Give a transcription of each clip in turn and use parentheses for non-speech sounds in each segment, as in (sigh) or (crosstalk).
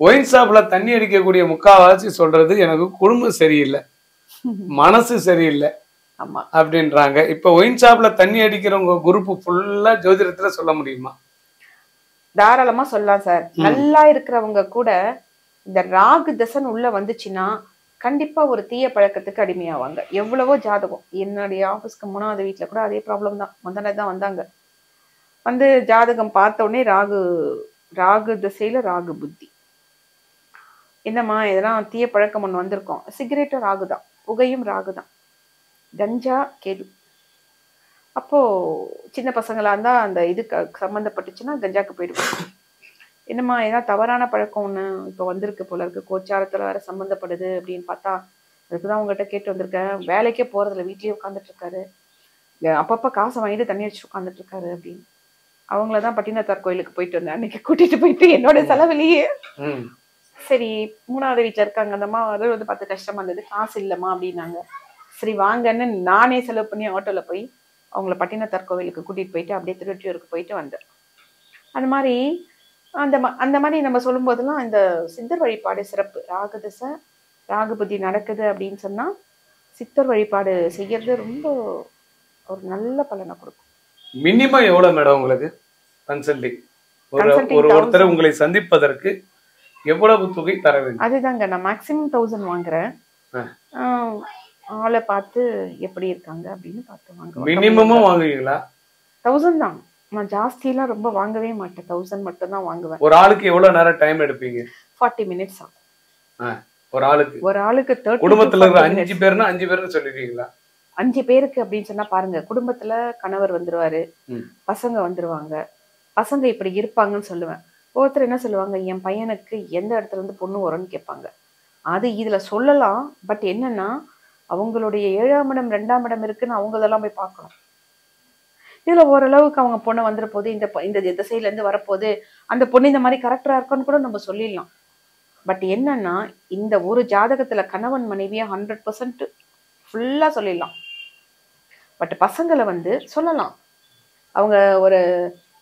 Wine ஷாப்ல தண்ணி அடிக்கக்கூடிய முக்காவாசி சொல்றது எனக்கு குடும்பம் சரியில்லை. மனசு சரியில்லை. ஆமா. அப்படின்றாங்க. இப்ப ஒயின் ஷாப்ல தண்ணி அடிக்கிறவங்க குரூப் ஃபுல்லா ஜோதிடத்துல சொல்ல முடியுமா? தாராளமா சொல்லலாம் சார். நல்லா இருக்கிறவங்க கூட இந்த ராகு தசன் உள்ள வந்துச்சுன்னா கண்டிப்பா ஒரு தீய பழக்கத்துக்கு அடிமையாவாங்க. எவ்வளவோ ஜாதகம். என்னுடைய ஆபீஸ்க்கு மூணாவது வீட்ல கூட அதே ப்ராப்ளம் தான். முந்தானே தான் வந்தாங்க. வந்து ஜாதகம் பார்த்த உடனே ராகு ராகு திசையில ராகு புத்தி. என்னம்மா இதெல்லாம் தீய பழக்கம் ஒன்று வந்திருக்கோம். சிகரெட்டும் ராகு தான் புகையும் ராகு தான் கஞ்சா கேது அப்போ சின்ன பசங்களா இருந்தா அந்த இதுக்கு சம்மந்தப்பட்டுச்சுன்னா கஞ்சாக்கு போயிடுவோம் என்னம்மா ஏதாவது தவறான பழக்கம் ஒண்ணு இப்போ வந்திருக்கு போல இருக்கு. கோச்சாரத்துல வேற சம்மந்தப்படுது அப்படின்னு பார்த்தா அதுக்குதான் உங்ககிட்ட கேட்டு வந்திருக்கேன். வேலைக்கே போறதில்ல. வீட்லயே இங்க அப்பப்ப காசை வாங்கிட்டு தண்ணி அடிச்சு உட்காந்துட்டு இருக்காரு அப்படின்னு. அவங்கள தான் பட்டினத்தார் கோயிலுக்கு போயிட்டு வந்தேன். அன்னைக்கு கூட்டிட்டு போயிட்டு என்னோட செலவுலயே. சரி மூணாவது வீட்டுல இருக்காங்க அந்த அம்மா அது வந்து பார்த்து கஷ்டமா இருந்தது. காசு இல்லம்மா அப்படின்னாங்க. சரி வாங்கன்னு நானே செலவு பண்ணி ஆட்டோல போய் அவங்கள பட்டினத்தார் கோவிலுக்கு கூட்டிட்டு போயிட்டு அப்படியே திருவற்றியூருக்கு போயிட்டு வந்தேன். அந்த மாதிரி அந்த அந்த மாதிரி நம்ம சொல்லும் போதெல்லாம் இந்த சித்தர் வழிபாடு சிறப்பு. ராகதசை ராகுபதி நடக்குது அப்படின்னு சொன்னா சித்தர் வழிபாடு செய்யறது ரொம்ப ஒரு நல்ல பலனை கொடுக்கும். மினிமம் எவ்வளவு மேடம் உங்களுக்கு? கன்சல்டிங் ஒரு ஒருத்தர் 1000. உங்களை சந்திப்பதற்கு எவ்வளவு தொகை தர வேண்டும்? அதுதாங்க நான் மேக்ஸிமம் தௌசண்ட் வாங்குறேன். ஆளை பார்த்து எப்படி இருக்காங்க அப்படின்னு பார்த்து வாங்குவேன் மினிமமும் வாங்குவீங்களா? தௌசண்ட் தான். நான் ஜாஸ்தியெல்லாம் ரொம்ப வாங்கவே மாட்டேன். தௌசண்ட் மட்டும் தான் வாங்குவேன். ஒரு ஆளுக்கு எவ்வளவு நேரம் டைம் எடுப்பீங்க? ஃபார்ட்டி மினிட்ஸ் ஆகும். ஒரு ஆளுக்கு. ஒரு ஆளுக்கு தேர்ட்டி குடும்பத்துல இருக்கிற அஞ்சு பேர்னா அஞ்சு பேர்னு சொல்லிடுவீங்களா? அஞ்சு பேருக்கு அப்படின்னு சொன்னா பாருங்க குடும்பத்துல கணவர் வந்துருவாரு. பசங்க வந்துருவாங்க. பசங்க இப்படி இருப்பாங்கன்னு சொல்லுவேன். ஒருத்தர் என்ன சொல்லுவாங்க என் பையனுக்கு எந்த இடத்துல இருந்து பொண்ணு வரும்னு கேட்பாங்க. அது இதில் சொல்லலாம் பட் என்னன்னா அவங்களுடைய ஏழாம் இடம் ரெண்டாம் இடம் இருக்குன்னு அவங்களதெல்லாம் போய் பார்க்கணும். இதில் ஓரளவுக்கு அவங்க பொண்ணு வந்துற போது இந்த இந்த திசையில இருந்து வரப்போது அந்த பொண்ணு இந்த மாதிரி கரெக்டாக இருக்குன்னு கூட நம்ம சொல்லிடலாம். பட் என்னன்னா இந்த ஒரு ஜாதகத்தில் கணவன் மனைவியை ஹண்ட்ரட் பர்சன்ட் ஃபுல்லாக சொல்லிடலாம். பட் பசங்களை வந்து சொல்லலாம். அவங்க ஒரு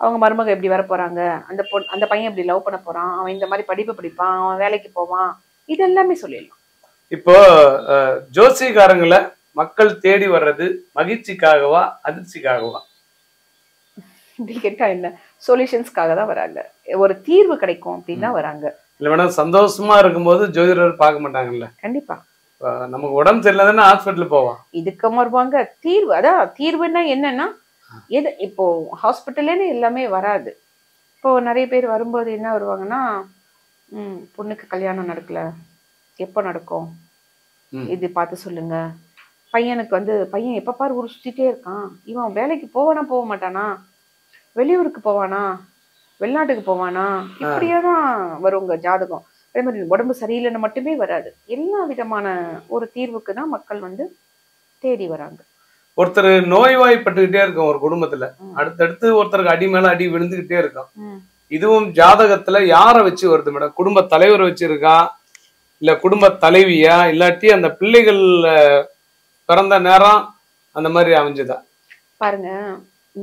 அவங்க மருமக எப்படி வர போறாங்க? அந்த பொண் அந்த பையன் எப்படி லவ் பண்ண போறான்? அவன் இந்த மாதிரி படிப்பு படிப்பான் அவன் வேலைக்கு போவான். இது எல்லாமே சொல்லிடலாம். இப்போ ஜோசியக்காரங்களை மக்கள் தேடி வர்றது மகிழ்ச்சிக்காகவா அதிர்ச்சிக்காகவா? இப்படி கேட்டா என்ன? சொல்யூஷன்ஸ்க்காக தான் வராங்க. ஒரு தீர்வு கிடைக்கும் அப்படின்னா வராங்க. இல்ல மேடம் சந்தோஷமா இருக்கும்போது ஜோதிடர் பார்க்க மாட்டாங்கல்ல? கண்டிப்பா. நமக்கு உடம்பு சரியில்லைன்னா ஹாஸ்பிட்டல் போவான் இதுக்கும் வருவாங்க. தீர்வு அதான் தீர்வுன்னா என்னன்னா எது இப்போ ஹாஸ்பிட்டல்லேன்னு எல்லாமே வராது. இப்போ நிறைய பேர் வரும்போது என்ன வருவாங்கன்னா ம் பொண்ணுக்கு கல்யாணம் நடக்கல. எப்போ நடக்கும். இது பார்த்து சொல்லுங்க. பையனுக்கு வந்து பையன் எப்ப பாரு ஊர் சுத்திட்டே இருக்கான். இவன் வேலைக்கு போவானா போக மாட்டானா? வெளியூருக்கு போவானா? வெளிநாட்டுக்கு போவானா? இப்படியே தான் வருங்க ஜாதகம். அதே மாதிரி உடம்பு சரியில்லைன்னு மட்டுமே வராது. எல்லா விதமான ஒரு தீர்வுக்கு தான் மக்கள் வந்து தேடி வராங்க. ஒருத்தர் நோய்வாய்ப்பட்டுக்கிட்டே இருக்கும் ஒரு குடும்பத்துல. அடுத்தடுத்து ஒருத்தருக்கு அடி மேல அடி விழுந்துகிட்டே இருக்கும். இதுவும் ஜாதகத்துல யாரை வச்சு வருது மேடம்? குடும்ப தலைவர் வச்சிருக்கா? இல்ல குடும்ப தலைவியா? இல்லாட்டி அந்த பிள்ளைகள் பிறந்த நேரம் அந்த மாதிரி அமைஞ்சுதா? பாருங்க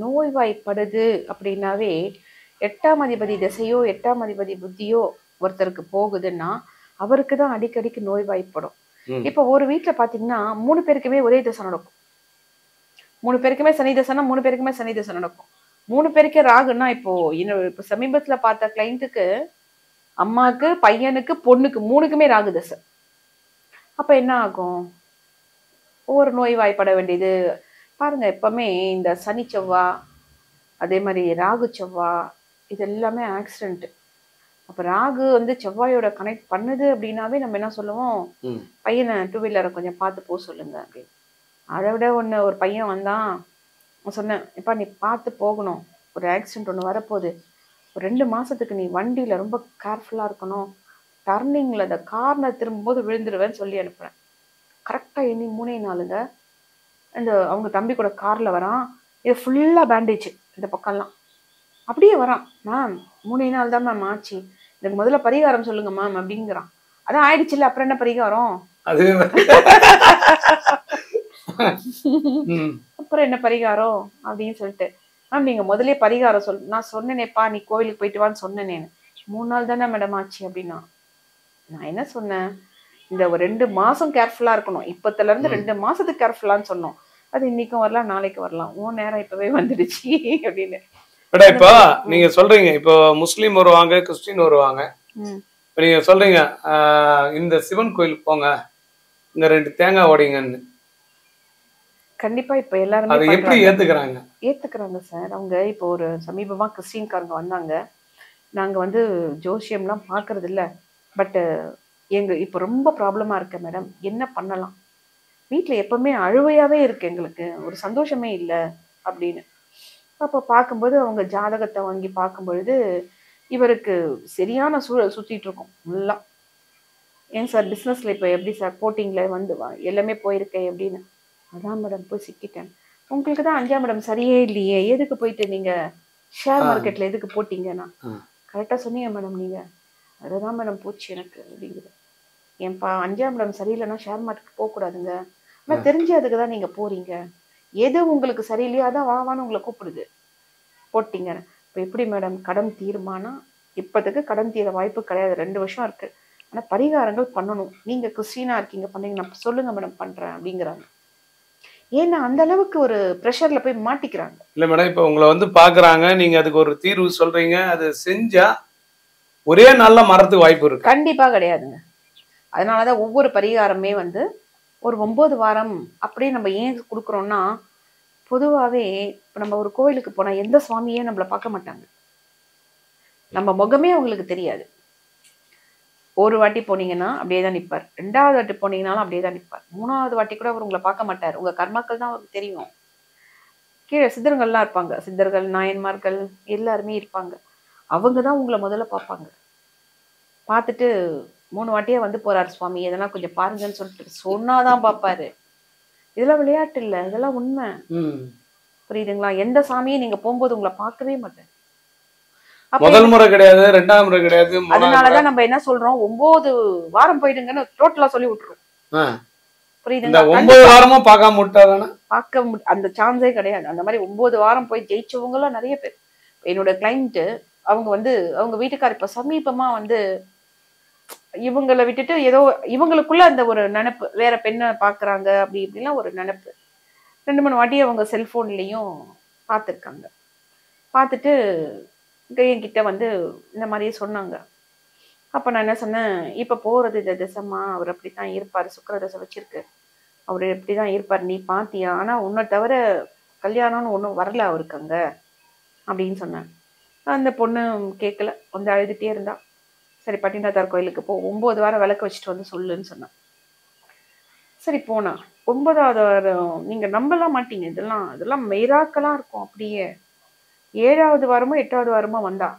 நோய்வாய்ப்படுது அப்படின்னாவே எட்டாம் அதிபதி திசையோ எட்டாம் அதிபதி புத்தியோ ஒருத்தருக்கு போகுதுன்னா அவருக்கு தான் அடிக்கடிக்கு நோய்வாய்ப்படும். இப்போ ஒரு வீட்ல பாத்தீங்கன்னா மூணு பேருக்குமே ஒரே திசை நடக்கும். மூணு பேருக்குமே சனி தசைனா மூணு பேருக்குமே சனி தசை நடக்கும். மூணு பேருக்கே ராகுன்னா இப்போ இப்போ சமீபத்துல பார்த்த கிளைண்ட்டுக்கு அம்மாக்கு பையனுக்கு பொண்ணுக்கு மூணுக்குமே ராகு தசை. அப்ப என்ன ஆகும்? ஒவ்வொரு நோய்வாய்ப்பட வேண்டியது. பாருங்க எப்பவுமே இந்த சனி செவ்வா அதே மாதிரி ராகு செவ்வா இது எல்லாமே ஆக்சிடென்ட் அப்ப ராகு வந்து செவ்வாயோட கனெக்ட் பண்ணுது அப்படின்னாவே நம்ம என்ன சொல்லுவோம். பையனை டூ வீலரை கொஞ்சம் பார்த்து போக சொல்லுங்க அப்படின்னு. அதை விட ஒன்று ஒரு பையன் வந்தான். சொன்னேன் இப்போ நீ பார்த்து போகணும். ஒரு ஆக்சிடென்ட் ஒன்று வரப்போகுது. ஒரு ரெண்டு மாதத்துக்கு நீ வண்டியில் ரொம்ப கேர்ஃபுல்லாக இருக்கணும். டர்னிங்கில் அந்த கார்னர் திரும்பும்போது விழுந்துருவேன்னு சொல்லி அனுப்புகிறேன் கரெக்டாக எண்ணி மூணே நாளுங்க. இந்த அவங்க தம்பி கூட காரில் வரான். இது ஃபுல்லாக பேண்டேஜ் இந்த பக்கம்லாம். அப்படியே வரான். மேம் மூணே நாள் தான் மேம் ஆச்சு. இதுக்கு முதல்ல பரிகாரம் சொல்லுங்க மேம் அப்படிங்கிறான். அதான் ஆயிடுச்சுல்ல அப்புறம் என்ன பரிகாரம்? அது (laughs) அப்புறம் என்ன பரிகாரம் அப்படின்னு சொல்லிட்டு. மேம் நீங்க முதல்லயே பரிகாரம் சொல் நான் சொன்னேனேப்பா நீ கோவிலுக்கு போயிட்டு வான்னு சொன்னேனே. மூணு நாள் தானே மேடம் ஆச்சு அப்படின்னா. நான் என்ன சொன்னேன்? இந்த ஒரு ரெண்டு மாசம் கேர்ஃபுல்லா இருக்கணும். இப்பத்துல இருந்து ரெண்டு மாசத்துக்கு கேர்ஃபுல்லான்னு சொன்னோம். அது இன்னைக்கும் வரலாம் நாளைக்கு வரலாம். உன் நேரம் இப்பவே வந்துடுச்சு (laughs) அப்படின்னு. இப்போ நீங்க சொல்றீங்க இப்போ முஸ்லீம் வருவாங்க கிறிஸ்டின் வருவாங்க. நீங்க சொல்றீங்க இந்த சிவன் கோயிலுக்கு போங்க இங்க ரெண்டு தேங்காய் ஓடிங்கன்னு. கண்டிப்பா இப்ப எல்லாருமே அதை எப்படி. ஏத்துக்கிறாங்க? ஏத்துக்கிறாங்க சார். அவங்க இப்போ ஒரு சமீபமா கிறிஸ்டின்காரங்க வந்தாங்க. நாங்க வந்து ஜோசியம்லாம் பார்க்கறது இல்ல பட் எங்க இப்போ ரொம்ப ப்ராப்ளமா இருக்கு மேடம். என்ன பண்ணலாம்? வீட்ல எப்பவுமே அழுவையாவே இருக்கு எங்களுக்கு. ஒரு சந்தோஷமே இல்லை அப்படின்னு. அப்போ பார்க்கும்போது அவங்க ஜாதகத்தை வாங்கி பார்க்கும் பொழுது இவருக்கு சரியான சூழல் சுத்திட்டு இருக்கும் நல்லா ஏன் சார் பிஸ்னஸ்ல இப்போ எப்படி சார்? போட்டிங்ல வந்து வா- எல்லாமே போயிருக்கேன் எப்படின்னு அதான் மேடம் போய் சிக்கிட்டேன். உங்களுக்கு தான் அஞ்சாம் இடம் சரியே இல்லையே? எதுக்கு போயிட்டு நீங்க ஷேர். மார்க்கெட்ல எதுக்கு போட்டீங்கன்னா. கரெக்டா சொன்னீங்க மேடம் நீங்க. அதுதான் மேடம் போச்சு எனக்கு அப்படிங்குது. ஏன்பா அஞ்சாம் இடம் சரியில்லைன்னா ஷேர் மார்க்கெட் போக கூடாதுங்க ஆனா. தெரிஞ்சு அதுக்கு தான் நீங்க போறீங்க. எது உங்களுக்கு சரியில்லையோ அதான் வா வான்னு உங்களை கூப்பிடுது. போட்டீங்க. இப்போ எப்படி மேடம் கடன் தீருமானா? இப்போதைக்கு கடன் தீர வாய்ப்பு கிடையாது. ரெண்டு வருஷம் இருக்கு. ஆனா பரிகாரங்கள் பண்ணணும். நீங்க கிறிஸ்டினா இருக்கீங்க. பண்ணீங்கன்னா சொல்லுங்க மேடம் பண்றேன் அப்படிங்கிறாங்க. ஏன்னா அந்த அளவுக்கு ஒரு ப்ரெஷர்ல போய் மாட்டிக்கிறாங்க. இல்ல மேடம் இப்போ உங்களை வந்து பாக்குறாங்க நீங்க அதுக்கு ஒரு தீர்வு சொல்றீங்க அது செஞ்சா ஒரே நாள்ல மறத்துக்கு வாய்ப்பு இருக்கு. கண்டிப்பா கிடையாதுங்க. அதனாலதான் ஒவ்வொரு பரிகாரமே வந்து ஒரு ஒன்பது வாரம் அப்படியே நம்ம ஏன் கொடுக்குறோம்னா பொதுவாகவே இப்போ நம்ம ஒரு கோயிலுக்கு போனா எந்த சுவாமியே நம்மளை பார்க்க மாட்டாங்க. நம்ம முகமே அவங்களுக்கு தெரியாது. ஒரு வாட்டி போனீங்கன்னா அப்படியே தான் நிற்பார் ரெண்டாவது வாட்டி போனீங்கனாலும் அப்படியே தான் நிற்பார் மூணாவது வாட்டி கூட அவர் உங்களை பார்க்க மாட்டார். உங்க கர்மாக்கள் தான் அவருக்கு தெரியும். கீழே சித்தர்கள்லாம் இருப்பாங்க. சித்தர்கள் நாயன்மார்கள் எல்லாருமே இருப்பாங்க. அவங்க தான் உங்களை முதல்ல பார்ப்பாங்க. பார்த்துட்டு மூணு வாட்டியே வந்து போறாரு சுவாமி. இதெல்லாம் கொஞ்சம் பாருங்கன்னு சொல்லிட்டு சொன்னாதான் பார்ப்பாரு. இதெல்லாம் விளையாட்டு இல்லை. இதெல்லாம் உண்மை. புரியுதுங்களா? எந்த சாமியும் நீங்க போகும்போது உங்களை பார்க்கவே மாட்டேன் முதல் முறை கிடையாது ரெண்டாம் முறை கிடையாது. அதனாலதான் நம்ம என்ன சொல்றோம்? ஒன்பது வாரம் போயிடுங்கன்னு டோட்டலா சொல்லி. இந்த புரியுதுங்களா ஒன்பது வாரமும் பார்க்காம விட்டாதானே பார்க்க அந்த சான்ஸே கிடையாது. அந்த மாதிரி ஒன்பது வாரம் போய் ஜெயிச்சவங்களாம் நிறைய பேர். என்னோட கிளைண்ட் அவங்க வந்து அவங்க வீட்டுக்கார் இப்ப சமீபமா வந்து இவங்களை விட்டுட்டு ஏதோ இவங்களுக்குள்ள அந்த ஒரு நினைப்பு வேற பெண்ணை பாக்குறாங்க அப்படி இப்படிலாம் ஒரு நினைப்பு. ரெண்டு மூணு வாட்டி அவங்க செல்போன்லயும் பார்த்துருக்காங்க. பார்த்துட்டு என்கிட்ட வந்து இந்த மாதிரியே சொன்னாங்க. அப்போ நான் என்ன சொன்னேன் இப்போ போகிறது இந்த திசைமா அவர் அப்படி தான் இருப்பார் சுக்கிர தசை வச்சிருக்கு. அவர் இப்படிதான் இருப்பார் நீ பாத்தியா? ஆனால் உன்னை தவிர கல்யாணம்னு ஒன்றும் வரல அவருக்கு அங்கே அப்படின்னு சொன்னேன் அந்த பொண்ணு கேட்கல வந்து அழுதுகிட்டே இருந்தா. சரி பட்டினத்தார் கோயிலுக்கு போ ஒம்பது வாரம் விளக்கு வச்சுட்டு வந்து சொல்லுன்னு சொன்னான். சரி போனா. ஒன்பதாவது வாரம் நீங்கள் நம்பலாம் மாட்டீங்க இதெல்லாம் இதெல்லாம் மெய்ராக்கெல்லாம் இருக்கும் அப்படியே. ஏழாவது வாரமோ எட்டாவது வாரமோ வந்தா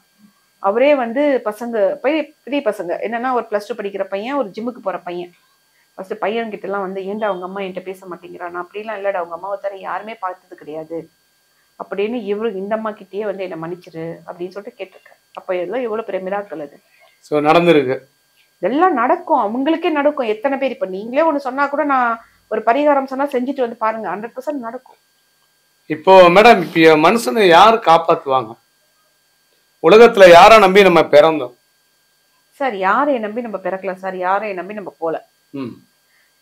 அவரே வந்து பசங்க பெரிய பெரிய பசங்க. என்னன்னா ஒரு ப்ளஸ் டூ படிக்கிற பையன் ஒரு ஜிம்முக்கு போற பையன். ஃபர்ஸ்ட் பையன் கிட்ட எல்லாம் வந்து ஏன்டா அவங்க அம்மா என்கிட்ட பேச மாட்டேங்கிறான்? அப்படிலாம் இல்லடா அவங்க அம்மாவை தர யாருமே பார்த்தது கிடையாது. அப்படின்னு இவரு இந்த அம்மா கிட்டேயே வந்து என்னை மன்னிச்சிரு அப்படின்னு சொல்லிட்டு கேட்டிருக்கேன் அப்ப இதெல்லாம் எவ்வளவு பெரிய மிராக்கள் அது. சோ நடந்திருக்கு. இதெல்லாம் நடக்கும். அவங்களுக்கே நடக்கும். எத்தனை பேர் இப்ப நீங்களே ஒண்ணு சொன்னா கூட நான் ஒரு பரிகாரம் சொன்னா செஞ்சுட்டு வந்து பாருங்க. ஹண்ட்ரட் பர்சன்ட் நடக்கும். இப்போ மேடம் இப்போ மனுஷனை யார் காப்பாத்துவாங்க? உலகத்துல யாரை நம்பி நம்ம பிறந்தோம்? சார் யாரை நம்பி நம்ம பிறக்கல? சார் யாரை நம்பி நம்ம போல? ம்.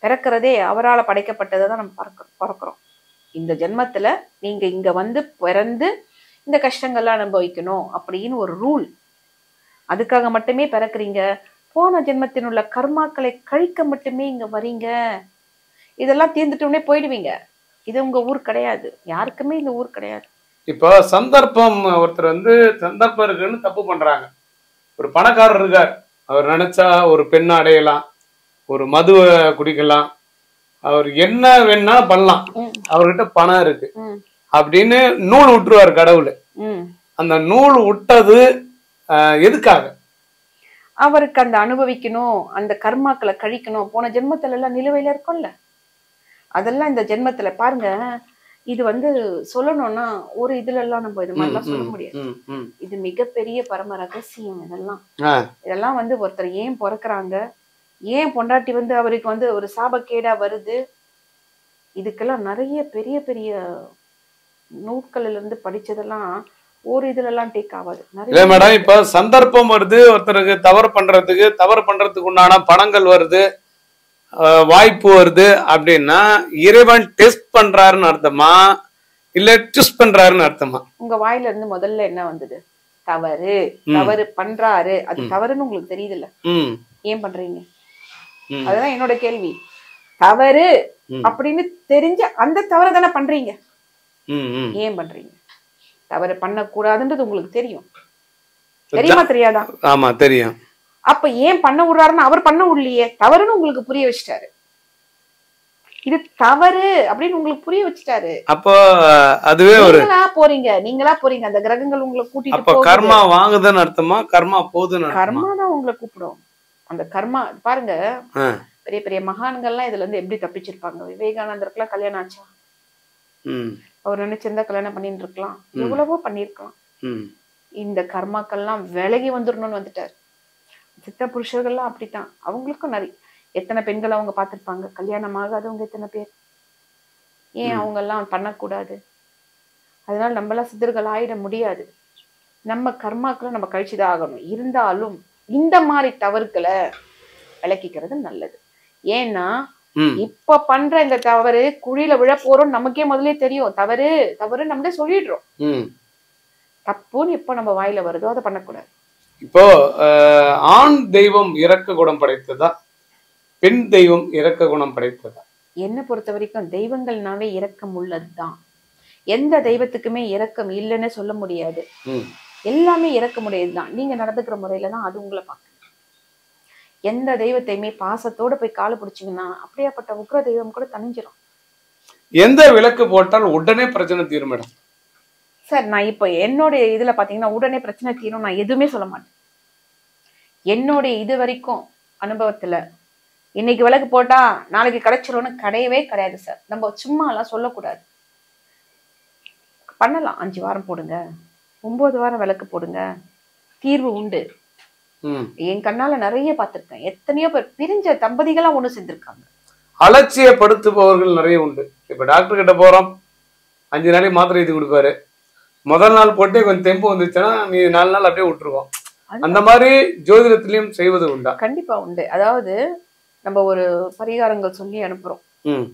பிறக்கிறதே அவரால் படைக்கப்பட்டதை தான் நம்ம பிறக்கிறோம் பிறக்கிறோம். இந்த ஜென்மத்துல நீங்க இங்க வந்து பிறந்து இந்த கஷ்டங்கள்லாம் அனுபவிக்கணும் அப்படின்னு ஒரு ரூல். அதுக்காக மட்டுமே பிறக்குறீங்க. போன ஜென்மத்தின் உள்ள கர்மாக்களை கழிக்க மட்டுமே இங்க வரீங்க இதெல்லாம் தீர்ந்துட்டோடனே போயிடுவீங்க. இது உங்க ஊர் கிடையாது. யாருக்குமே இந்த ஊர் கிடையாது. இப்போ சந்தர்ப்பம் ஒருத்தர் வந்து சந்தர்ப்பம் இருக்குன்னு தப்பு பண்றாங்க. ஒரு பணக்காரர் இருக்கார். அவர் நினைச்சா ஒரு பெண்ணை அடையலாம். ஒரு மதுவை குடிக்கலாம். அவர் என்ன வேணா பண்ணலாம். அவர்கிட்ட பணம் இருக்கு. அப்படின்னு நூல் விட்டுருவார் கடவுள். அந்த நூல் விட்டது எதுக்காக? அவருக்கு அந்த அனுபவிக்கணும் அந்த கர்மாக்களை கழிக்கணும். போன ஜென்மத்துல எல்லாம் நிலுவையில இருக்கும்ல. அதெல்லாம் இந்த ஜென்மத்துல பாருங்க. இது வந்து சொல்லணும்னா ஒரு இதுல எல்லாம் நம்ம இது மாதிரிலாம் சொல்ல முடியாது. இது மிகப்பெரிய பரம ரகசியம் இதெல்லாம். இதெல்லாம் வந்து ஒருத்தர் ஏன் பிறக்குறாங்க? ஏன் பொண்டாட்டி வந்து அவருக்கு வந்து ஒரு சாபக்கேடா வருது? இதுக்கெல்லாம் நிறைய பெரிய பெரிய நூட்கள்ல இருந்து படிச்சதெல்லாம் ஒரு இதுல எல்லாம் டேக் ஆகாது இல்ல மேடம் இப்ப சந்தர்ப்பம் வருது ஒருத்தருக்கு தவறு பண்றதுக்கு தவறு பண்றதுக்கு உண்டான பணங்கள் வருது. வாய்ப்பு வருது அப்படின்னா இறைவன் டெஸ்ட் பண்றாருன்னு அர்த்தமா? இல்ல ட்விஸ்ட் பண்றாருன்னு அர்த்தமா? உங்க வாயில இருந்து முதல்ல என்ன வந்தது? தவறு. தவறு பண்றாரு. அது. தவறுன்னு உங்களுக்கு தெரியுதுல்ல? ஏன் பண்றீங்க? அதுதான் என்னோட கேள்வி. தவறு அப்படின்னு தெரிஞ்ச அந்த தவறு தானே பண்றீங்க. ஏன் பண்றீங்க? தவறு பண்ணக்கூடாதுன்றது உங்களுக்கு தெரியும். தெரியுமா தெரியாதா? ஆமா தெரியும். அப்ப ஏன் பண்ண விடுறாருன்னு அவர் பண்ண விடலையே? தவறுன்னு உங்களுக்கு புரிய வச்சுட்டாரு. இது தவறு அப்படின்னு உங்களுக்கு புரிய வச்சுட்டாரு. அப்போ அதுவே ஒரு நீங்களா போறீங்க? நீங்களா போறீங்க? அந்த கிரகங்கள் உங்களை கூட்டிட்டு அப்ப. கர்மா வாங்குதுன்னு அர்த்தமா? கர்மா போகுதுன்னு கர்மா தான் உங்களை கூப்பிடும். அந்த கர்மா பாருங்க. பெரிய பெரிய மகான்கள்லாம் இதுல இருந்து எப்படி தப்பிச்சிருப்பாங்க? விவேகானந்தருக்குலாம் கல்யாணம் ஆச்சா? அவர் நினைச்சிருந்தா கல்யாணம் பண்ணிட்டு இருக்கலாம் எவ்வளவோ பண்ணிருக்கலாம் இந்த கர்மாக்கள்லாம் விலகி வந்துடணும்னு வந்துட்டார். சித்த புருஷர்கள்லாம் அப்படித்தான். அவங்களுக்கும் நிறைய எத்தனை பெண்கள் அவங்க பார்த்திருப்பாங்க? கல்யாணம் ஆகாதவங்க எத்தனை பேர்? ஏன். அவங்க எல்லாம் பண்ணக்கூடாது? அதனால நம்மளாம் சித்தர்கள் ஆயிட முடியாது. நம்ம கர்மாக்களை நம்ம கழிச்சுதான் ஆகணும். இருந்தாலும் இந்த மாதிரி தவறுகளை விளக்கிக்கிறது நல்லது. ஏன்னா இப்ப பண்ற இந்த தவறு குழியில விழ போறோம் நமக்கே முதல்ல தெரியும். தவறு தவறு நம்மளே சொல்லிடுறோம். தப்புன்னு எப்ப நம்ம வாயில வருதோ அதை பண்ணக்கூடாது. இப்போ ஆண் தெய்வம் இரக்க குணம் படைத்ததா? பெண் தெய்வம் இரக்க குணம் படைத்ததா? என்னை பொறுத்த வரைக்கும் தெய்வங்கள்னாவே இரக்கம் உள்ளதுதான். எந்த தெய்வத்துக்குமே இரக்கம் இல்லைன்னு சொல்ல முடியாது. எல்லாமே இரக்கமுடையது தான் நீங்க நடந்துக்கிற முறையில தான் அது உங்களை பார்க்கும். எந்த தெய்வத்தையுமே பாசத்தோட போய் காலை பிடிச்சீங்கன்னா அப்படியாப்பட்ட உக்ர தெய்வம் கூட தணிஞ்சிரும். எந்த விளக்கு போட்டால் உடனே பிரச்சனை தீரும் மேடம். சார் நான் இப்போ என்னுடைய இதுல பாத்தீங்கன்னா உடனே பிரச்சனை தீரும் நான் எதுவுமே சொல்ல மாட்டேன். என்னுடைய இது வரைக்கும் அனுபவத்துல இன்னைக்கு விளக்கு போட்டா நாளைக்கு கிடைச்சிரும்னு கிடையவே கிடையாது சார். நம்ம சும்மா எல்லாம் சொல்லக்கூடாது. பண்ணலாம். அஞ்சு வாரம் போடுங்க. ஒன்பது வாரம் விளக்கு போடுங்க. தீர்வு உண்டு. என் கண்ணால நிறைய பார்த்திருக்கேன். எத்தனையோ பேர் பிரிஞ்ச தம்பதிகளா ஒண்ணு சேர்ந்திருக்காங்க அலட்சியப்படுத்துபவர்கள் நிறைய உண்டு. இப்ப டாக்டர் கிட்ட போறோம். அஞ்சு நாளைக்கு மாத்திரை எழுதி கொடுப்பாரு. முதல் நாள் போட்டு கொஞ்சம் தெம்பு வந்துச்சுன்னா நீ நாலு நாள் அப்படியே விட்டுருவோம். அந்த மாதிரி ஜோதிடத்திலையும் செய்வது உண்டா? கண்டிப்பா உண்டு. அதாவது நம்ம ஒரு பரிகாரங்கள் சொல்லி அனுப்புறோம்.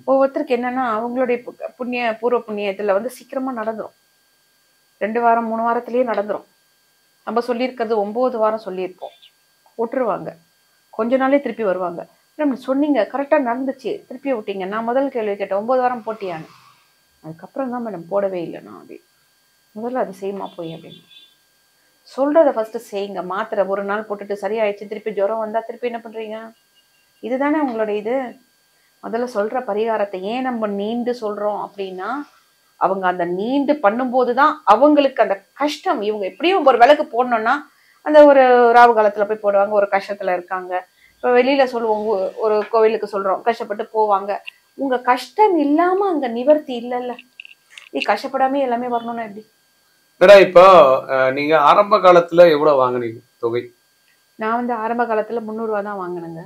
ஒவ்வொருத்தருக்கு என்னன்னா அவங்களுடைய புண்ணிய பூர்வ புண்ணியத்துல வந்து சீக்கிரமா நடந்துரும். ரெண்டு வாரம் மூணு வாரத்திலேயே நடந்துரும். நம்ம சொல்லியிருக்கிறது ஒன்பது வாரம் சொல்லியிருப்போம். விட்டுருவாங்க. கொஞ்ச நாளே திருப்பி வருவாங்க. நம்ம சொன்னீங்க கரெக்டா நடந்துச்சு. திருப்பி விட்டீங்க. நான் முதல் கேள்வி கேட்டேன் ஒன்பது வாரம் போட்டியான்னு. அதுக்கப்புறம் தான் மேடம் போடவே இல்லை நான் அப்படி. முதல்ல அது செய்யுமா போய் அப்படின்னு. சொல்கிறத ஃபஸ்ட்டு செய்யுங்க மாத்திரை ஒரு நாள் போட்டுட்டு சரியாயிடுச்சு திருப்பி ஜுரம் வந்தால் திருப்பி என்ன பண்ணுறீங்க இதுதானே உங்களோட இது? முதல்ல சொல்கிற பரிகாரத்தை ஏன் நம்ம நீண்டு சொல்கிறோம் அப்படின்னா அவங்க அந்த நீண்டு பண்ணும்போது தான் அவங்களுக்கு அந்த கஷ்டம். இவங்க எப்படியும் ஒரு விளக்கு போடணும்னா அந்த ஒரு ராவு காலத்தில் போய் போடுவாங்க ஒரு கஷ்டத்தில் இருக்காங்க. இப்போ வெளியில் சொல்லுவோம் ஒரு கோவிலுக்கு சொல்கிறோம் கஷ்டப்பட்டு போவாங்க. உங்கள் கஷ்டம் இல்லாமல் அங்கே நிவர்த்தி இல்லைல்ல. நீ கஷ்டப்படாமல் எல்லாமே வரணும்னா எப்படி? மேடம் இப்போ நீங்க ஆரம்ப காலத்துல எவ்வளவு வாங்குனீங்க தொகை? நான் வந்து ஆரம்ப காலத்துல முந்நூறுரூவா தான் வாங்கினேங்க.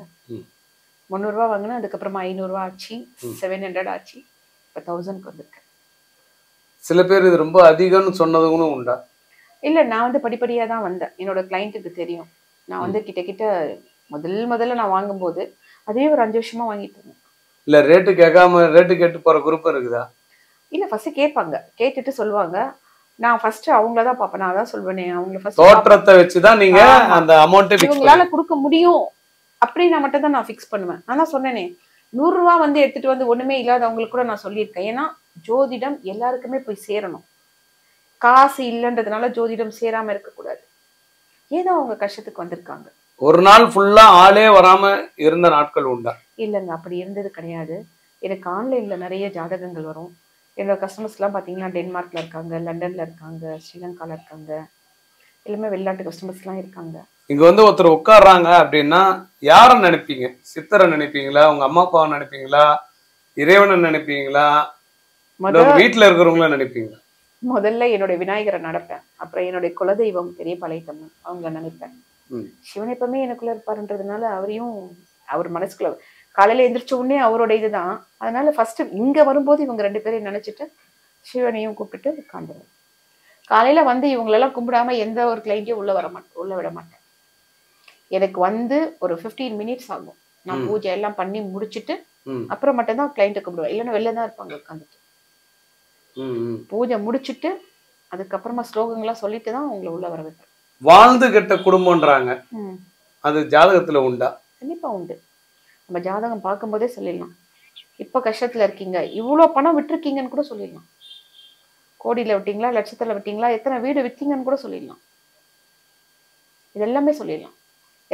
முந்நூறுரூவா வாங்கினேன் அதுக்கப்புறமா ஐநூறுரூவா ஆச்சு. செவன் ஹண்ட்ரட் ஆச்சு இப்போ தௌசண்ட்க்கு வந்திருக்கேன் சில பேர் இது ரொம்ப அதிகம்னு சொன்னதுங்களும் உண்டா? இல்ல நான் வந்து படிப்படியா தான் வந்தேன். என்னோட கிளைண்ட்டுக்கு தெரியும். நான் வந்து கிட்ட கிட்ட முதல் முதல்ல நான் வாங்கும்போது அதே ஒரு அஞ்சு வருஷமா வாங்கிட்டு இருந்தேன். இல்ல ரேட்டு கேட்காம ரேட்டு கேட்டு போற குரூப் இருக்குதா? இல்ல ஃபர்ஸ்ட் கேட்பாங்க. கேட்டுட்டு சொல்லுவாங்க. நான் ஃபர்ஸ்ட் அவங்கள தான் பார்ப்பேன். நான் தான் சொல்வேனே அவங்கள ஃபர்ஸ்ட் தோற்றத்தை வச்சுதான் நீங்க ஆமா. அந்த ஃபிக்ஸ் இவங்களால கொடுக்க முடியும். அப்படின்னு மட்டும் தான் நான் ஃபிக்ஸ் பண்ணுவேன். நான் தான் சொன்னேனே நூறு ரூபா வந்து எடுத்துட்டு வந்து ஒண்ணுமே இல்லாதவங்களுக்கு கூட நான் சொல்லியிருக்கேன். ஏன்னா ஜோதிடம் எல்லாருக்குமே போய் சேரணும். காசு இல்லைன்றதுனால ஜோதிடம் சேராம இருக்கக்கூடாது. ஏதோ அவங்க கஷ்டத்துக்கு வந்திருக்காங்க. ஒரு நாள் ஃபுல்லா ஆளே வராம இருந்த நாட்கள் உண்டா? இல்லைங்க அப்படி இருந்தது கிடையாது. எனக்கு ஆன்லைன்ல நிறைய ஜாதகங்கள் வரும். என்னோட கஸ்டமர்ஸ்லாம் பார்த்தீங்கன்னா டென்மார்க்ல இருக்காங்க லண்டன்ல இருக்காங்க ஸ்ரீலங்கால இருக்காங்க. எல்லாமே வெளிநாட்டு கஸ்டமர்ஸ்லாம் இருக்காங்க. இங்க வந்து ஒருத்தர் உட்கார்றாங்க அப்படின்னா யார நினைப்பீங்க? சித்தரை நினைப்பீங்களா? உங்க அம்மா அப்பாவை நினைப்பீங்களா? இறைவனை நினைப்பீங்களா? வீட்டுல இருக்கிறவங்கள நினைப்பீங்களா? முதல்ல என்னுடைய விநாயகரை நடப்பேன். அப்புறம் என்னுடைய குலதெய்வம் பெரிய பழையத்தம்மன் அவங்கள நினைப்பேன். சிவன் எப்பவுமே எனக்குள்ள இருப்பாருன்றதுனால அவரையும் அவர் மனசுக்குள்ள காலையில எந்திரிச்ச உடனே அவரோட இதுதான். அதனால ஃபர்ஸ்ட் இங்க வரும்போது இவங்க ரெண்டு பேரையும் நினைச்சிட்டு சிவனையும் கூப்பிட்டுட்டு உட்காந்துருவேன் காலையில வந்து இவங்களெல்லாம் கும்பிடாம எந்த ஒரு கிளைண்ட்டையும் உள்ள வர மாட்டேன் உள்ள விட மாட்டேன். எனக்கு வந்து ஒரு 15 மினிட்ஸ் ஆகும். நான். பூஜை எல்லாம் பண்ணி முடிச்சிட்டு அப்புறம் மட்டும்தான் கிளைண்ட்டை கூப்பிடுவேன் இல்லைன்னா வெளில தான் இருப்பாங்க உட்காந்துட்டு பூஜை முடிச்சிட்டு அதுக்கப்புறமா ஸ்லோகங்கள்லாம் சொல்லிட்டு தான் உங்களை உள்ள வர வைப்பேன். வாழ்ந்து கெட்ட குடும்பம்ன்றாங்க. அது ஜாதகத்துல உண்டா? கண்டிப்பா உண்டு. நம்ம ஜாதகம் பார்க்கும்போதே சொல்லிடலாம். இப்ப கஷ்டத்துல இருக்கீங்க. இவ்வளோ பணம் விட்டுருக்கீங்கன்னு கூட சொல்லிடலாம். கோடியில விட்டீங்களா லட்சத்துல விட்டீங்களா எத்தனை வீடு வித்தீங்கன்னு கூட சொல்லிடலாம். இது எல்லாமே சொல்லிடலாம்.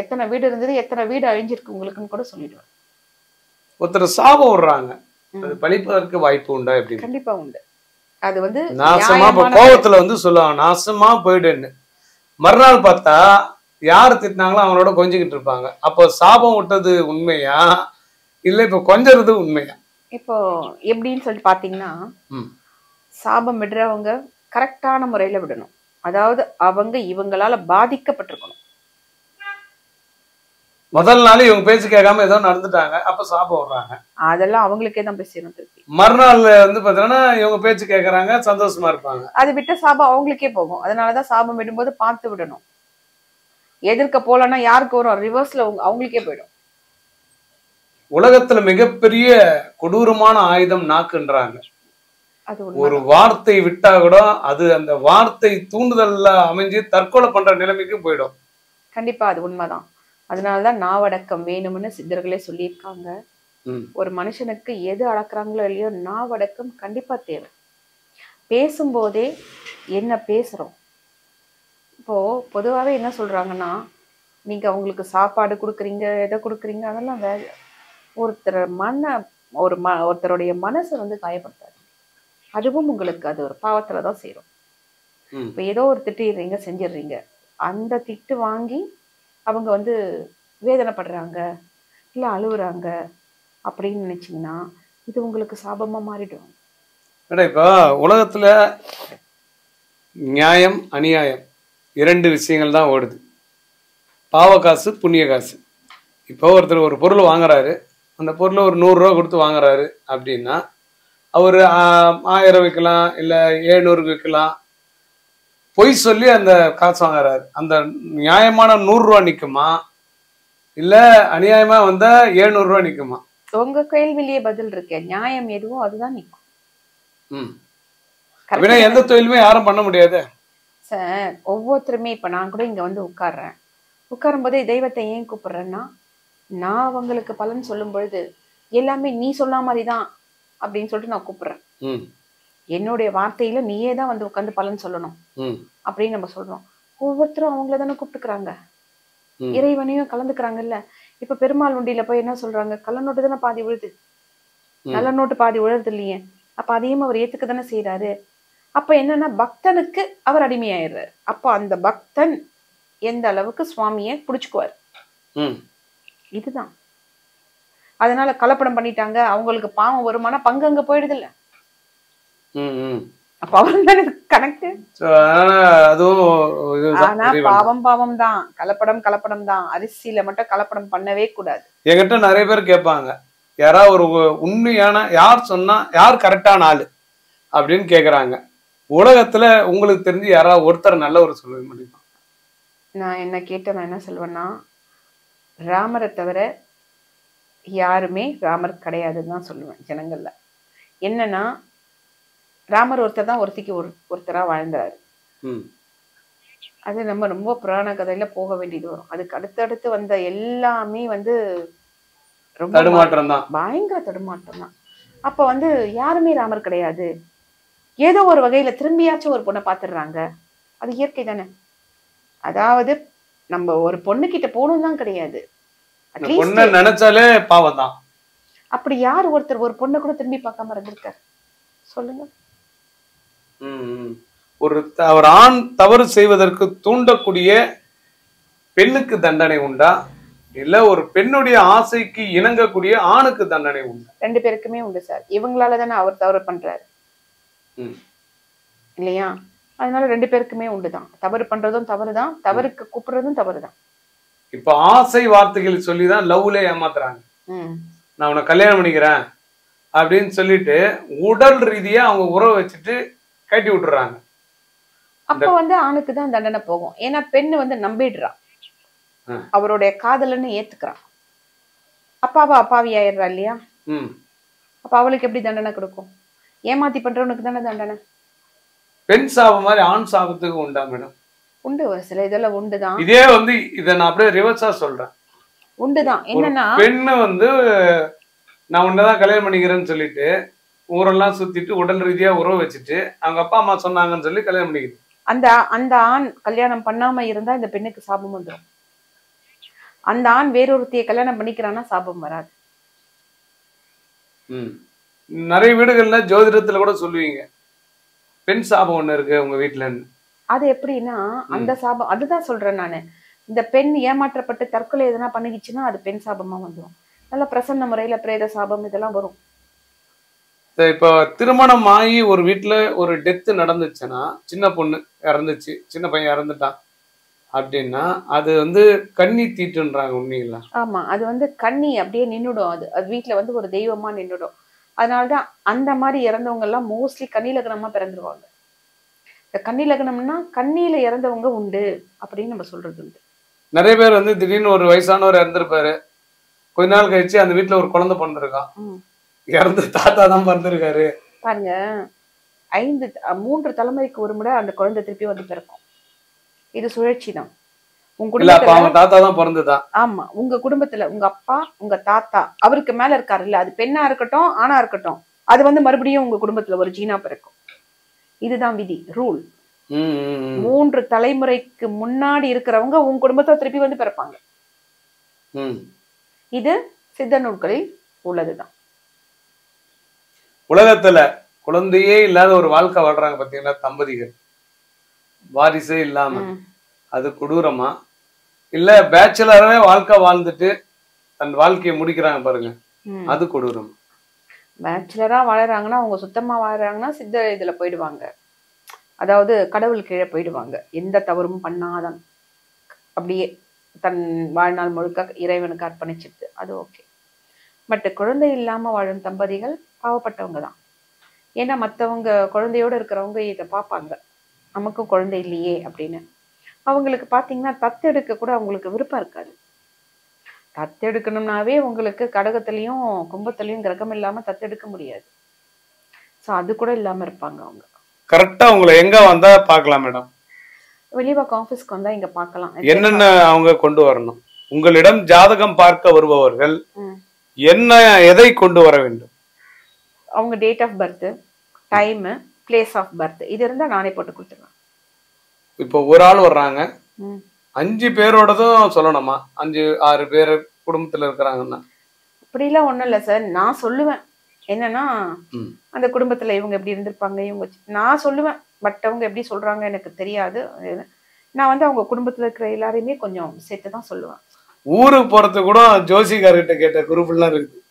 எத்தனை வீடு இருந்தது எத்தனை வீடு அழிஞ்சிருக்கு உங்களுக்குன்னு கூட சொல்லிடுவேன். ஒருத்தர் சாபம் விடுறாங்க. அது பழிப்பதற்கு வாய்ப்பு உண்டா எப்படி கண்டிப்பா உண்டு. அது வந்து நாசமா கோவத்துல வந்து சொல்லுவாங்க நாசமா போயிடுன்னு. மறுநாள் பார்த்தா யார் திட்டினாங்களோ அவங்களோட கொஞ்சிக்கிட்டு இருப்பாங்க. அப்போ சாபம் விட்டது உண்மையா? இல்ல இப்ப கொஞ்சறது உண்மையா? இப்போ எப்படின்னு சொல்லிட்டு பாத்தீங்கன்னா. சாபம் விடுறவங்க கரெக்டான முறையில விடணும். அதாவது அவங்க இவங்களால பாதிக்கப்பட்டிருக்கணும். முதல் நாள் இவங்க பேச்சு கேட்காம ஏதோ நடந்துட்டாங்க. அப்ப சாபம் விடுறாங்க. அதெல்லாம் அவங்களுக்கே தான் போய் சேரும் திருப்பி. மறுநாள் வந்து பாத்தீங்கன்னா இவங்க பேச்சு கேட்கறாங்க சந்தோஷமா இருப்பாங்க. அது விட்ட சாபம் அவங்களுக்கே போகும். அதனாலதான் சாபம் விடும்போது பார்த்து விடணும். எதிர்க்க போலன்னா யாருக்கு வரும்? ரிவர்ஸ்ல அவங்களுக்கே போயிடும். உலகத்துல மிகப்பெரிய கொடூரமான ஆயுதம் நாக்குன்றாங்க. அது ஒரு வார்த்தை விட்டா கூட அது அந்த வார்த்தை தூண்டுதல்ல அமைஞ்சு தற்கொலை பண்ற நிலைமைக்கு போயிடும். கண்டிப்பா அது உண்மைதான் அதனாலதான் நாவடக்கம் வேணும்னு சித்தர்களே சொல்லியிருக்காங்க. ஒரு மனுஷனுக்கு எது அடக்குறாங்களோ இல்லையோ நாவடக்கம் கண்டிப்பா தேவை. பேசும்போதே என்ன பேசுறோம்? இப்போ பொதுவாகவே என்ன சொல்றாங்கன்னா நீங்க அவங்களுக்கு சாப்பாடு கொடுக்குறீங்க எதை கொடுக்குறீங்க அதெல்லாம் வேற ஒருத்தர் மன ஒரு ம ஒருத்தருடைய மனசை வந்து காயப்படுத்தாது. அதுவும் உங்களுக்கு அது ஒரு பாவத்துல தான் சேரும். ம். இப்போ ஏதோ ஒரு திட்டிடுறீங்க செஞ்சிடுறீங்க. அந்த திட்டு வாங்கி அவங்க வந்து வேதனைப்படுறாங்க இல்லை அழுகுறாங்க அப்படின்னு நினைச்சீங்கன்னா இது உங்களுக்கு சாபமா மாறிடும். இப்போ உலகத்துல நியாயம் அநியாயம் இரண்டு விஷயங்கள் தான் ஓடுது. பாவ காசு புண்ணிய காசு. இப்போ ஒருத்தர் ஒரு பொருள் வாங்குறாரு. அந்த பொருளை ஒரு நூறுரூவா கொடுத்து வாங்குறாரு அப்படின்னா அவர் ஆயிரம் விற்கலாம் இல்லை ஏழ்நூறுக்கு விற்கலாம். பொய் சொல்லி அந்த காசு வாங்குறாரு. அந்த நியாயமான நூறுரூவா நிற்குமா இல்லை அநியாயமா வந்தா ஏழ்நூறுரூவா நிற்குமா உங்க கேள்வியிலேயே பதில் இருக்கு. நியாயம் எதுவோ அதுதான் நிற்கும் ம். அப்படின்னா எந்த தொழிலுமே யாரும் பண்ண முடியாது? சார் ஒவ்வொருத்தருமே இப்ப நான் கூட இங்க வந்து உட்கார்றேன். உட்காரும் போதே தெய்வத்தை ஏன் கூப்பிடுறேன்னா நான் அவங்களுக்கு பலன் சொல்லும் பொழுது எல்லாமே நீ சொன்ன மாதிரி தான் அப்படின்னு சொல்லிட்டு நான் கூப்பிடுறேன். என்னுடைய வார்த்தையில நீயே தான் வந்து உட்காந்து பலன் சொல்லணும். அப்படின்னு நம்ம சொல்றோம். ஒவ்வொருத்தரும் அவங்கள தானே கூப்பிட்டுக்கிறாங்க. இறைவனையும் கலந்துக்கிறாங்கல்ல. இப்ப பெருமாள் உண்டியில போய் என்ன சொல்றாங்க? கள்ள நோட்டு தானே பாதி விழுது ம். நல்ல நோட்டு பாதி விழுறது இல்லையே. அப்ப அதையும் அவர் ஏத்துக்க தானே செய்யறாரு அப்ப என்னன்னா பக்தனுக்கு அவர் அடிமையாயிடுறாரு. அப்ப அந்த பக்தன் எந்த அளவுக்கு சுவாமியை புடிச்சுக்குவார்? இதுதான். அதனால கலப்படம் பண்ணிட்டாங்க அவங்களுக்கு பாவம் வருமானா பங்கு அங்க போயிடுது இல்ல அப்ப அவர் தானே கணக்கு? ஆனா. பாவம் பாவம் தான். கலப்படம் கலப்படம் தான். அரிசியில மட்டும் கலப்படம் பண்ணவே கூடாது. என்கிட்ட நிறைய பேர் கேட்பாங்க யாராவது ஒரு உண்மையான யார் சொன்னா யார் கரெக்டான ஆளு அப்படின்னு கேக்குறாங்க. உலகத்துல உங்களுக்கு தெரிஞ்சு யாராவது ஒருத்தர் நல்லவர் சொல்ல முடியுமா நான் என்ன கேட்ட நான் என்ன சொல்வேன்னா ராமரை தவிர யாருமே ராமர் கிடையாதுன்னு தான் சொல்லுவேன் ஜனங்கள்ல. என்னன்னா ராமர் ஒருத்தர் தான் ஒருத்திக்கு ஒரு ஒருத்தரா வாழ்ந்தாரு. அது நம்ம ரொம்ப புராண கதையில போக வேண்டியது வரும். அதுக்கு அடுத்தடுத்து வந்த எல்லாமே வந்து ரொம்ப பயங்கர தடுமாற்றம் தான். அப்ப வந்து யாருமே ராமர் கிடையாது. ஏதோ ஒரு வகையில திரும்பியாச்சும் ஒரு பொண்ணை பாத்துடுறாங்க அது இயற்கை தானே. அதாவது நம்ம ஒரு பொண்ணு கிட்ட போகணும் தான் கிடையாது. பொண்ணை நினைச்சாலே பாவம் தான் அப்படி யார் ஒருத்தர் ஒரு பொண்ணை கூட திரும்பி பார்க்காம இருந்திருக்காரு? சொல்லுங்க. ஒரு ஒரு ஆண் தவறு செய்வதற்கு தூண்டக்கூடிய பெண்ணுக்கு தண்டனை உண்டா? இல்ல ஒரு பெண்ணுடைய ஆசைக்கு இணங்கக்கூடிய ஆணுக்கு தண்டனை உண்டா? ரெண்டு பேருக்குமே உண்டு சார். இவங்களால தானே அவர் தவறு பண்றாரு. இல்லையா? அதனால ரெண்டு பேருக்குமே உண்டுதான். தவறு பண்றதும் தவறுதான் தவறுக்கு கூப்பிடுறதும் தவறுதான். இப்ப ஆசை வார்த்தைகள் சொல்லிதான் லவ்ல ஏமாத்துறாங்க. நான் உன்னை கல்யாணம் பண்ணிக்கிறேன் அப்படின்னு சொல்லிட்டு உடல் ரீதியா அவங்க உறவை வச்சுட்டு கட்டி விட்டுறாங்க. அப்ப வந்து ஆணுக்கு தான் தண்டனை போகும். ஏன்னா பெண்ணு வந்து நம்பிடுறா. அவருடைய காதலன்னு ஏத்துக்கிறா அப்ப அவ அப்பாவி ஆயிடுறா இல்லையா? அப்ப அவளுக்கு எப்படி தண்டனை கொடுக்கும்? ஏமாத்தி பண்றவனுக்கு தானே தண்டனை? பெண் சாபம் மாதிரி ஆண் சாபத்துக்கு உண்டா மேடம்? உண்டு ஒரு சில இதெல்லாம் உண்டுதான். இதே வந்து இதை நான் அப்படியே ரிவர்ஸா சொல்றேன். உண்டுதான். என்னன்னா பெண்ணு வந்து நான் உன்னதான் கல்யாணம் பண்ணிக்கிறேன்னு சொல்லிட்டு ஊரெல்லாம் சுத்திட்டு உடல் ரீதியா உறவு வச்சுட்டு அவங்க அப்பா அம்மா சொன்னாங்கன்னு சொல்லி கல்யாணம் பண்ணிக்குது அந்த அந்த ஆண் கல்யாணம் பண்ணாம இருந்தா இந்த பெண்ணுக்கு சாபம் வந்துடும் அந்த ஆண் வேறொருத்தியை கல்யாணம் பண்ணிக்கிறான்னா சாபம் வராது. நிறைய வீடுகள்ல ஜோதிடத்துல கூட சொல்லுவீங்க. பெண் சாபம் ஒண்ணு இருக்கு உங்க வீட்டுலன்னு அது எப்படின்னா அந்த சாபம் அதுதான் சொல்றேன் நானு. இந்த பெண் ஏமாற்றப்பட்டு தற்கொலை எதனா பண்ணிக்கிச்சுன்னா அது பெண் சாபமா வந்துடும் நல்ல பிரசன்ன முறையில பிரேத சாபம் இதெல்லாம் வரும். இப்போ திருமணம் ஆகி ஒரு வீட்டுல ஒரு டெத்து நடந்துச்சுன்னா சின்ன பொண்ணு இறந்துச்சு சின்ன பையன் இறந்துட்டான் அப்படின்னா அது வந்து கன்னி தீட்டுன்றாங்க உண்மையில? ஆமா அது வந்து கன்னி அப்படியே நின்னுடும். அது அது வீட்டுல வந்து ஒரு தெய்வமா நின்னுடும். அதனாலதான் அந்த மாதிரி இறந்தவங்க எல்லாம் மோஸ்ட்லி கன்னி லக்னமா பிறந்துருவாங்க. இந்த கன்னி லக்னம்னா கண்ணியில இறந்தவங்க உண்டு அப்படின்னு நம்ம சொல்றது உண்டு. நிறைய பேர் வந்து திடீர்னு ஒரு வயசானவர் இறந்துருப்பாரு. கொஞ்ச நாள் கழிச்சு அந்த வீட்டுல ஒரு குழந்தை பிறந்திருக்கான். இறந்து தாத்தா தான் பிறந்திருக்காரு. பாருங்க ஐந்து மூன்று தலைமுறைக்கு ஒரு முறை அந்த குழந்தை திருப்பி வந்து பிறக்கும். இது சுழற்சி தான். உங்க குடும்பத்துல அவங்க தாத்தா தான் பிறந்துதான். ஆமா உங்க குடும்பத்துல உங்க அப்பா உங்க தாத்தா அவருக்கு மேல இருக்காரு இல்ல அது பெண்ணா இருக்கட்டும் ஆணா இருக்கட்டும் அது வந்து மறுபடியும் உங்க குடும்பத்துல ஒரு ஜீனா பிறக்கும். இதுதான் விதி ரூல். மூன்று தலைமுறைக்கு முன்னாடி இருக்கிறவங்க உங்க குடும்பத்துல திருப்பி வந்து பிறப்பாங்க. இது சித்த நூல்களில் உள்ளதுதான். உலகத்துல குழந்தையே இல்லாத ஒரு வாழ்க்கை வாழ்றாங்க பாத்தீங்களா தம்பதிகள். வாரிசே இல்லாம. அது கொடூரமா? இல்ல பேச்சுலராவே வாழ்க்கை வாழ்ந்துட்டு தன் வாழ்க்கையை முடிக்கிறாங்க பாருங்க. அது கொடூரம். பேச்சுலரா வாழறாங்கன்னா அவங்க சுத்தமா வாழறாங்கன்னா சித்த இதுல போயிடுவாங்க. அதாவது கடவுள் கீழே போயிடுவாங்க. எந்த தவறும் பண்ணாதான் அப்படியே தன் வாழ்நாள் முழுக்க இறைவனுக்கு அர்ப்பணிச்சிட்டு அது ஓகே பட் குழந்தை இல்லாம வாழும் தம்பதிகள் பாவப்பட்டவங்க தான். ஏன்னா மத்தவங்க குழந்தையோட இருக்கிறவங்க இதை பார்ப்பாங்க. நமக்கும் குழந்தை இல்லையே அப்படின்னு. அவங்களுக்கு பாத்தீங்கன்னா தத்தெடுக்க கூட அவங்களுக்கு விருப்பம் இருக்காது. தத்தெடுக்கணும்னாவே உங்களுக்கு கடகத்திலையும் கும்பத்திலையும் கிரகம் இல்லாம தத்தெடுக்க முடியாது. சோ அது கூட இல்லாம இருப்பாங்க அவங்க. கரெக்டா உங்களை எங்க வந்தா பார்க்கலாம் மேடம் வெளிவாக்கு ஆபீஸ்க்கு வந்தா இங்க பார்க்கலாம். என்னென்ன அவங்க கொண்டு வரணும்? உங்களிடம் ஜாதகம் பார்க்க வருபவர்கள். என்ன எதை கொண்டு வர வேண்டும்? அவங்க date of birth time place of birth இது இருந்தா நானே போட்டு கொடுத்துருவேன் இப்போ ஒரு ஆள் வர்றாங்க. அஞ்சு பேரோடதும் சொல்லணுமா? அஞ்சு ஆறு பேர் குடும்பத்துல இருக்கிறாங்கன்னா. அப்படிலாம் ஒண்ணும் இல்ல சார். நான் சொல்லுவேன். என்னன்னா. அந்த குடும்பத்துல இவங்க எப்படி இருந்திருப்பாங்க இவங்க நான் சொல்லுவேன். பட் அவங்க எப்படி சொல்றாங்க எனக்கு தெரியாது. நான் வந்து அவங்க குடும்பத்துல இருக்கிற எல்லாரையுமே கொஞ்சம் சேர்த்து தான் சொல்லுவேன். ஊருக்கு போறது கூட ஜோசிகார்கிட்ட கேட்ட குரூப்லாம் இருக்குது.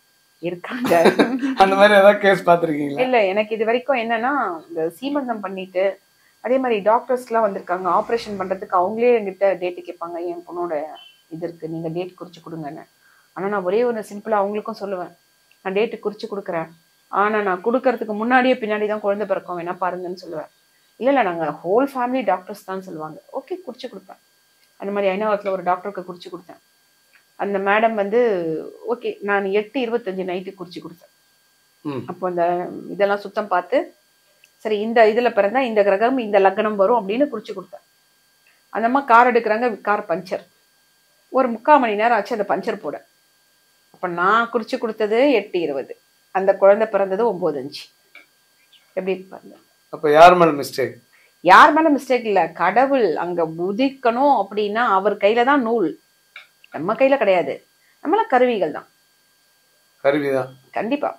இருக்காங்க. (laughs) அந்த மாதிரி ஏதாவது கேஸ் பார்த்திருக்கீங்களா? இல்ல எனக்கு இது வரைக்கும் என்னன்னா இந்த சீமந்தம் பண்ணிட்டு அதே மாதிரி டாக்டர்ஸ்லாம் வந்திருக்காங்க. ஆப்ரேஷன் பண்றதுக்கு அவங்களே என்கிட்ட டேட்டு கேட்பாங்க என் பொண்ணோட இது இருக்கு. நீங்க டேட் குறிச்சு கொடுங்கன்னு. ஆனா நான் ஒரே ஒன்று சிம்பிளா அவங்களுக்கும் சொல்லுவேன். நான் டேட்டு குறிச்சு கொடுக்குறேன். ஆனா நான் கொடுக்கறதுக்கு முன்னாடியே பின்னாடி தான் குழந்தை பிறக்கும். வேணா பாருங்கன்னு சொல்லுவேன். இல்ல இல்ல. நாங்க ஹோல் ஃபேமிலி டாக்டர்ஸ் தான் சொல்லுவாங்க. ஓகே குறிச்சு கொடுப்பேன். அந்த மாதிரி ஐநாவரத்துல ஒரு டாக்டருக்கு குறிச்சு கொடுத்தேன். அந்த மேடம் வந்து ஓகே நான் எட்டு இருபத்தஞ்சு நைட்டு குறிச்சு கொடுத்தேன். அப்போ அந்த இதெல்லாம் சுத்தம் பார்த்து சரி இந்த இதுல பிறந்தா இந்த கிரகம் இந்த லக்னம் வரும் அப்படின்னு குறிச்சு கொடுத்தேன். அந்த அம்மா கார் எடுக்கிறாங்க கார் பஞ்சர் ஒரு முக்கால் மணி நேரம் ஆச்சு அந்த பஞ்சர் போட. அப்ப நான் குறிச்சு கொடுத்தது எட்டு இருபது. அந்த குழந்தை பிறந்தது ஒன்பது அஞ்சு. எப்படி இருப்பாங்க அப்ப யார் மேல மிஸ்டேக் யார் மேல மிஸ்டேக் இல்ல. கடவுள் அங்க உதிக்கணும் அப்படின்னா அவர் கையில தான் நூல். நம்ம கையில கிடையாது. நம்மள கருவிகள் தான். கருவிதான். கண்டிப்பா.